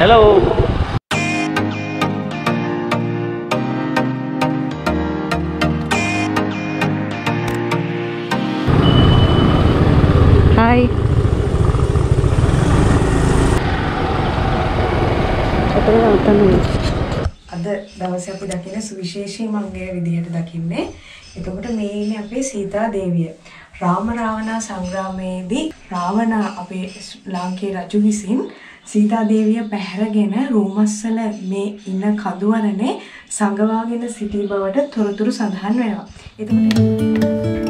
Hello. Hi. අද දවසේ අපි දකින සුවිශේෂී මංගය විදිහට දකින්නේ. එතකොට මේ ඉන්නේ අපේ සීතා දේවිය. රාම රාවණා සංග්‍රාමයේදී රාවණ අපේ ලාංකේය රජු විසින් සීතා දේවිය පැහැරගෙන රෝමස්සල මේ ඉන්න කඳුවරනේ සංගවාගෙන සිටි බවට තොරතුරු සඳහන් වෙනවා. එතකොට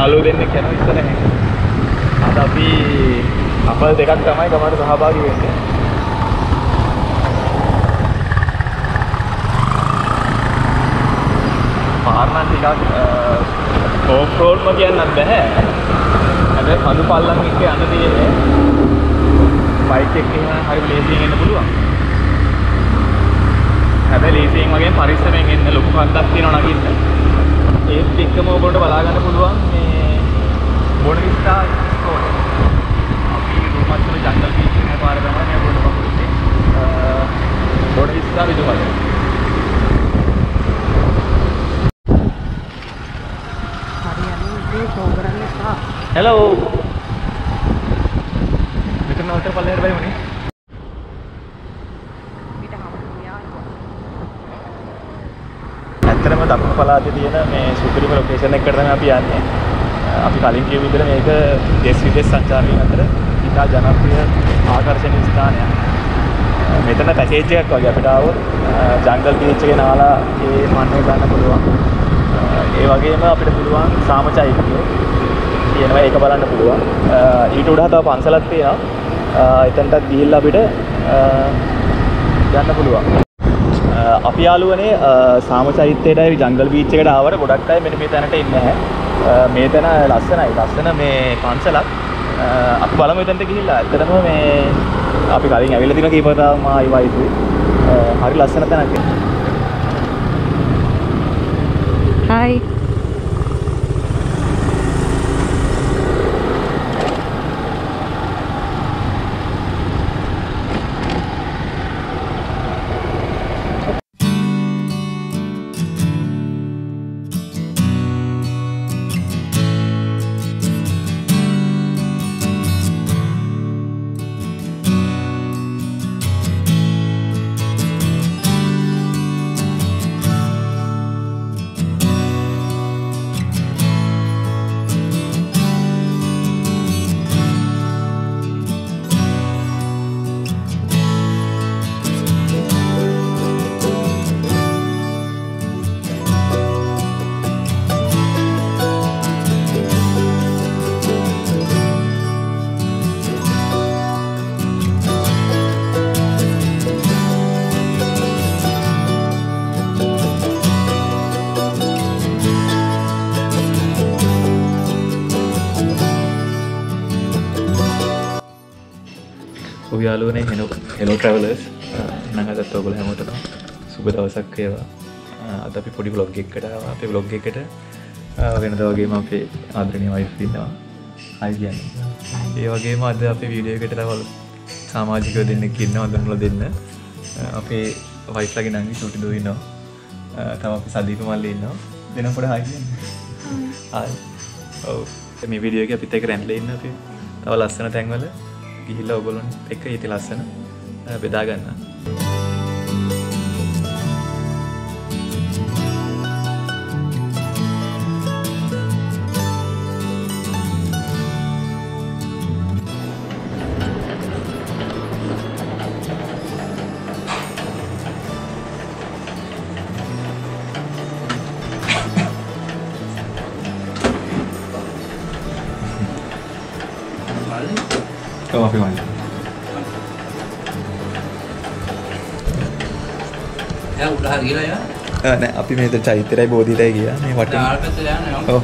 යාළුවෝ දෙන්නෙක් යනවා ඉස්සරහින්. අද අපි අපල් දෙකක් තමයි ගමනට සහභාගී වෙන්නේ. පාර නම් ටිකක් ඕෆ් රෝඩ්ම කියන්නත් බෑ. හැබැයි කඳු පල්ලම් එක්ක යන්න තියෙන්නේ. බයික් එකක එහෙම හරි ලේසියෙන් එන්න පුළුවන්. හැබැයි ලේසියෙන් වගේ පරිස්සමෙන් එන්න ලොකු කන්දක් තියෙනවා නගින්න. ඒත් එක්කම ඔබට බලා ගන්න පුළුවන් මේ බොනවිස්ටා ස්කෝල්. අපි රෝමච්චල ජංගල් බීච් එකේ පාර තමයි මේ ඔබට පහුවෙන්නේ. බොනවිස්ටා විදුහල. හෙලෝ. මෙතන වලට පල්ලෙහාට බැරිමනේ. ඇත්තටම දකුණු පළාතේ තියෙන මේ සුපිරිම ලොකේෂන් එකකට තමයි අපි යන්නේ. අපි කලින් කියපු විදිහට මේක දෙස් විදෙස් සංචාරකයන් අතර ඉතා ජනප්‍රිය ආකර්ෂණීය ස්ථානයක්. මෙතන පැකේජ් එකක් වගේ අපිට ආවොත් ජංගල් බීච් එකේ නාලා ඒ මන්නේ ගන්න පුළුවන්. ඒ වගේම අපිට පුළුවන් සාමචෛත්‍යය තියෙනවා ඒක බලන්න පුළුවන්. ඊට උඩ තව පන්සලක් තියෙනවා. එතනටත් ගිහිල්ලා අපිට යන්න පුළුවන්. අපි යාළුවනේ සාම චෛත්‍යයටයි ජංගල් බීච් එකට ආවට ගොඩක් අය මෙන්න මේ තැනට එන්නේ නැහැ. මේ තැන ලස්සනයි. ලස්සන මේ පන්සලක්. අපි බලමු එතනට ගිහිල්ලා. ඇත්තටම මේ අපි කලින් ඇවිල්ලා තියෙන කීපතාවම ආයි වයිසු. හරි ලස්සන තැනක්. Hi. ඔබ යාළුවනේ හෙනෝ ට්‍රැවලර්ස් නම් අදත් ඔයගොල්ලෝ හැමෝටම සුබ දවසක් වේවා. අද අපි පොඩි බ්ලොග් එකකට ආවා. අපේ බ්ලොග් එකට වෙනදා වගේම අපේ ආදරණීය. හයි කියන්නේ. ඒ වගේම අද අපේ වීඩියෝ එකට තව සමාජිකයෝ දෙන්නෙක් ඉන්නවා හඳුන්වලා දෙන්න. අපේ වයිෆ්ලාගේ නංගි චූටි දෝ ඉන්නවා. තව අපි සදීප මල්ලි ඉන්නවා. දෙන පොඩ හයි කියන්නේ. ඔව්. මේ වීඩියෝ එක අපිත් එක්ක රැඳලා ඉන්න අපි. තව ලස්සන තැන්වල ගිහිල්ලා ඔයගොල්ලොන් එක්ක ඊට ලස්සන බෙදා උඩ හරියලා යනවා. නෑ අපි මේ චෛත්‍යරයි බෝධිතයි ගියා. මේ ආල් වටින් පැත්තට යනවා. ඔව්,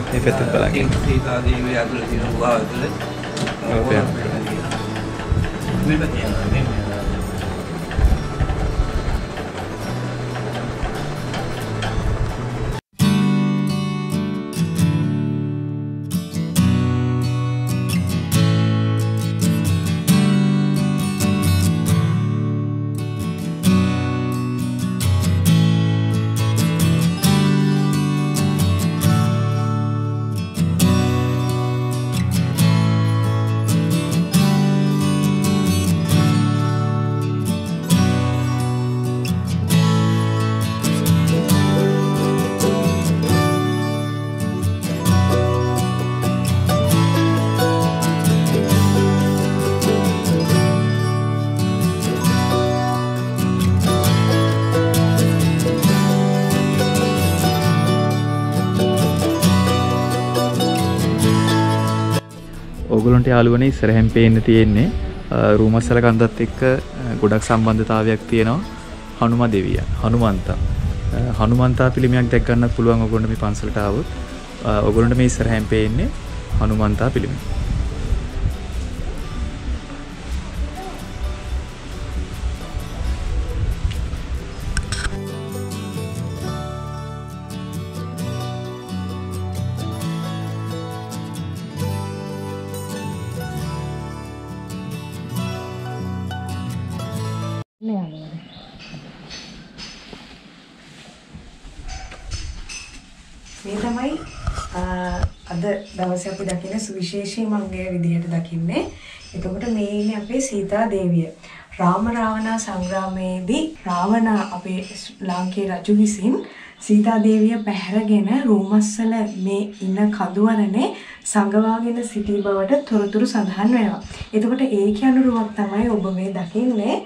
ඕගොලොන්ට යාළුවනේ ඉස්සරහැම් පේන්න තියෙන්නේ. රූමස්සල කන්දත් එක්ක අ, ගොඩක් සම්බන්ධතාවයක් තියෙනවා. හනුම දෙවිය හනුමන්තා. අ, හනුමන්තා පිළිමයක් දැක්ගන්න පුළුවන් ඔගොන්ට මේ පන්සලට આવොත් අ, ඔගොලොන්ට මේ ඉස්සරහැම් පේන්නේ හනුමන්තා පිළිම මේ තමයි අ, අද දවසේ අපි දකින සුවිශේෂී මංගය විදිහට දකින්නේ. එතකොට මේ ඉන්නේ අපේ සීතා දේවිය. රාම රාවණා සංග්‍රාමයේදී රාවණා අපේ ලාංකේය රජු විසින් සීතා දේවිය පැහැරගෙන රූමස්සල මේ ඉන්න කඳුවරනේ සංගවාගෙන සිටි බවට තොරතුරු සඳහන් වෙනවා. එතකොට ඒක අනුරුවක් තමයි ඔබ මේ දකින්නේ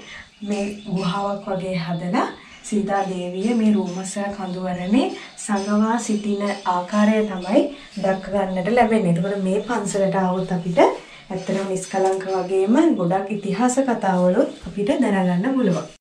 මේ ගුහාවක් වගේ හදලා සීතා දේවිය මේ රූමස්සල කඳුවරනේ සංගවා සිටින ආකාරය තමයි දක්ක ගන්නට ලැබෙන්නේ. එතකොට මේ පන්සලට આવොත් අපිට ඇත්තටම නිස්කලංක වගේම ගොඩක් ඉතිහාස කතාවලුත් අපිට දැනගන්න පුළුවන්.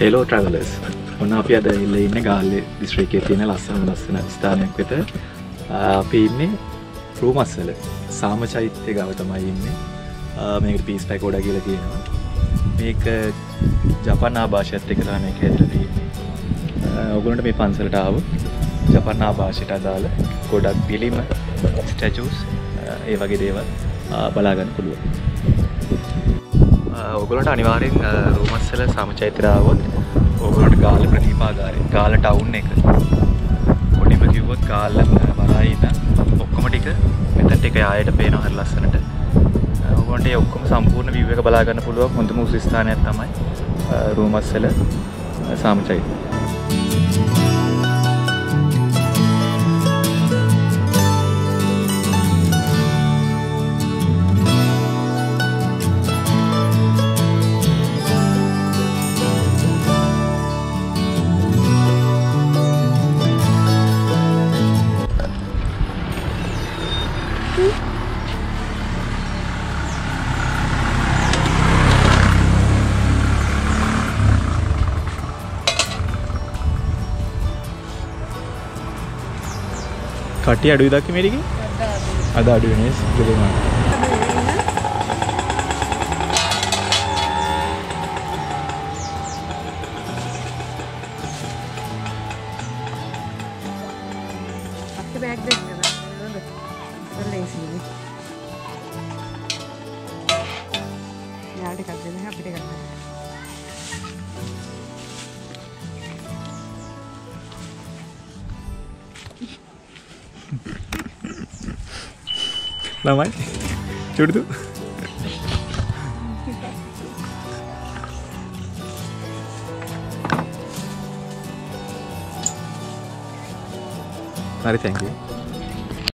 හෙලෝ ට්‍රවලස් ඔන්න අපි අද ඉල්ල ඉන්න ගාල්ලෙ දිස්ත්‍රිකේ තියෙන ලස්සන ලස්සන ස්ථානයක් වෙත. ආ, අපි ඉන්නේ රූමස්සල. සාම චෛත්‍ය ගාව තමයි ඉන්නේ. ආ, මේක පිස් පැකෝඩ කියලා තියෙනවා. මේක ජපන් ආභාෂයත් එක තමයි මේක හැදලා තියෙන්නේ. ආ, ඔයගොල්ලන්ට මේ පන්සලට ආවොත් ජපන් ආභාෂයට අදාළ ගොඩක් පිළිම ස්ටැචුස් ඒ වගේ දේවල් ආ, බලා ගන්න පුළුවන්. ඔගලට අනිවාරෙන් රූමස්සල සමචෛත්‍රාවොත් ඔගලට ගාල ප්‍රතිපාගාරය ගාල ටවුන් එක. පොඩිම කිව්වොත් ගාල්ල බලායින්න ඔක්කොම ටික මෙතට එක ආයට පේන හර ලස්සනට. ඔගොන්ට ඔක්කොම සම්පූර්ණ විව එක බලාගන්න පුළුවන්. හොඳම උසිස්ථානයක් තමයි රූමස්සල සාමචෛත්‍ය කටි අඩු දක්ක මේටික අද අඩු වෙනස් ගලීම අපේ බෑග් දෙන්න නේද? ඉතින් ලේසියි. යාට එකක් දෙන්න අපිට එකක්